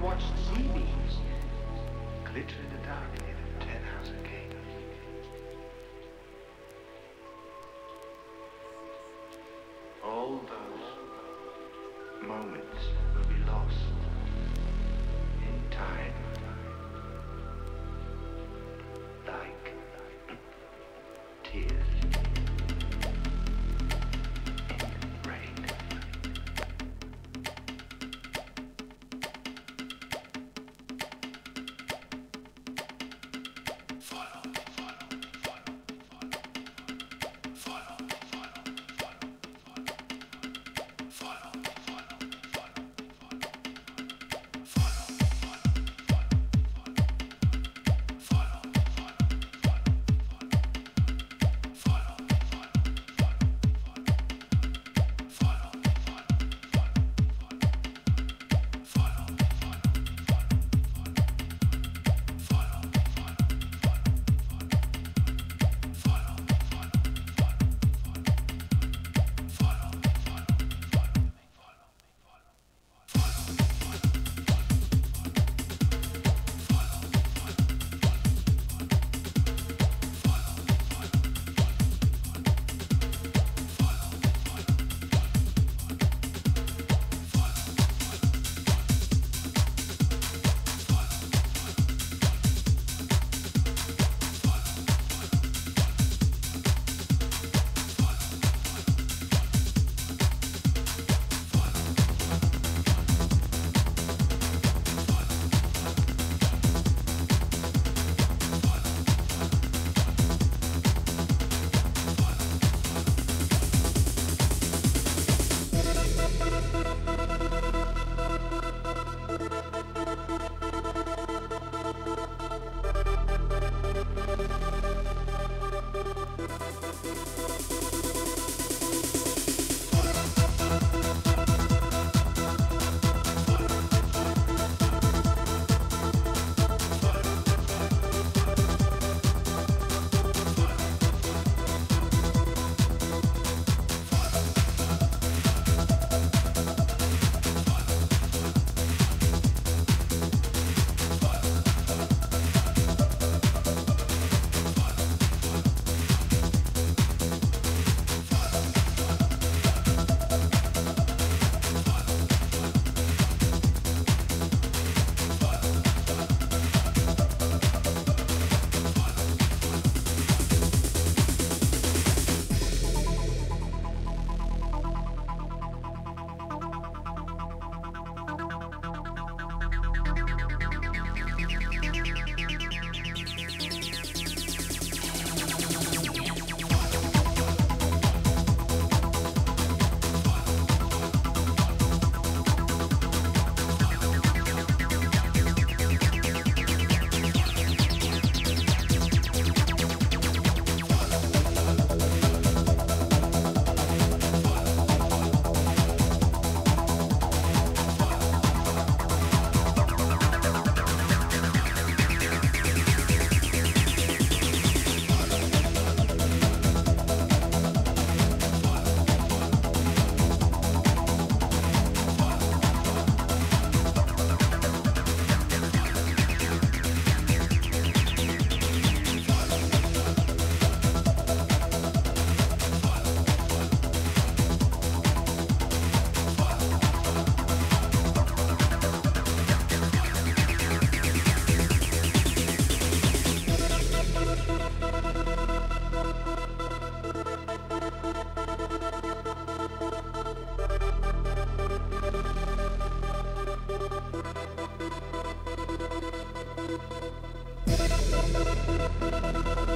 watched sea beams glitter in the dark near the Tannhäuser Gate. All those プロプロプロプロプロプロプロプロプ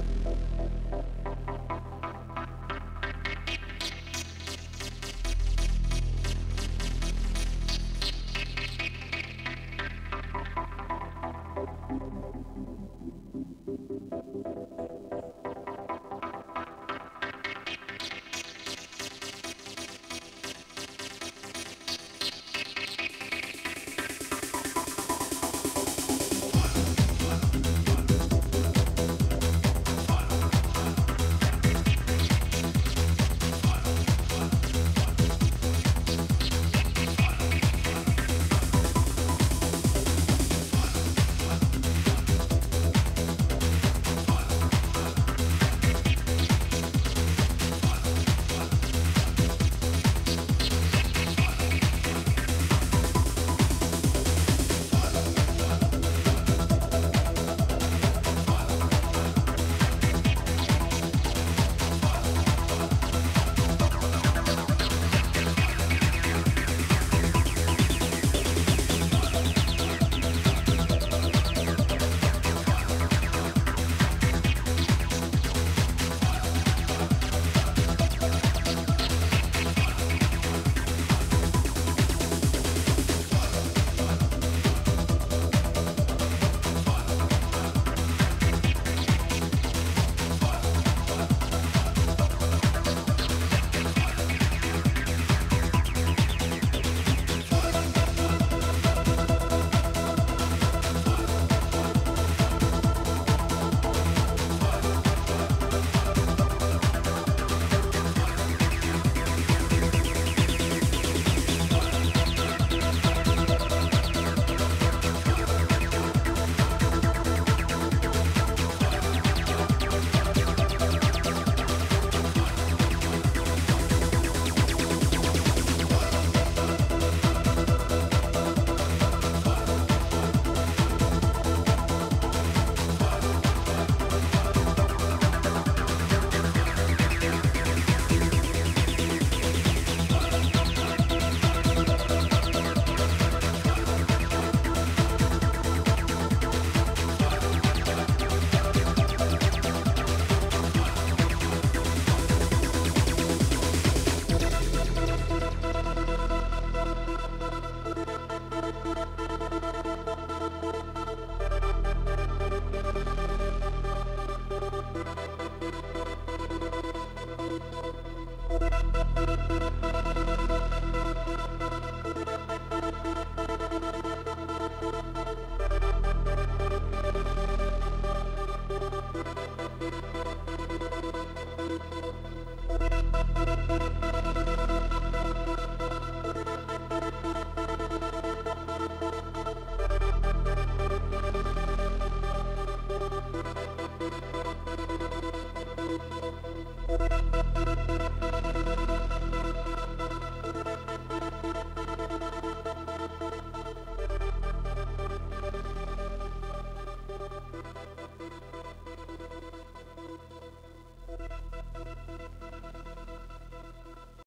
Thank